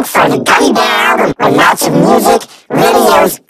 Look for the Gummy Bear album lots of music, videos.